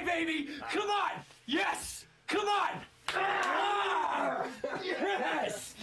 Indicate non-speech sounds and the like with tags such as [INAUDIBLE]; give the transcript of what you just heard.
baby! Come on! Yes! Come on! Ah! [LAUGHS] Yes!